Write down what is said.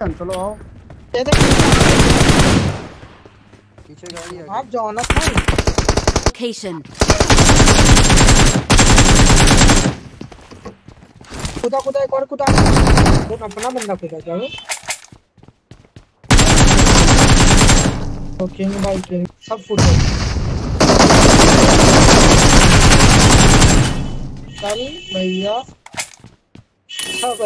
चलो आओ दे दे पीछे गाड़ी आ आप जाओ ना भाई लोकेशन खुदा खुदा एक और खुदा कौन अपना बंदा खुदा जाओ वो तो किंग भाई किंग सब फुट गए चल भैया हाँ भाई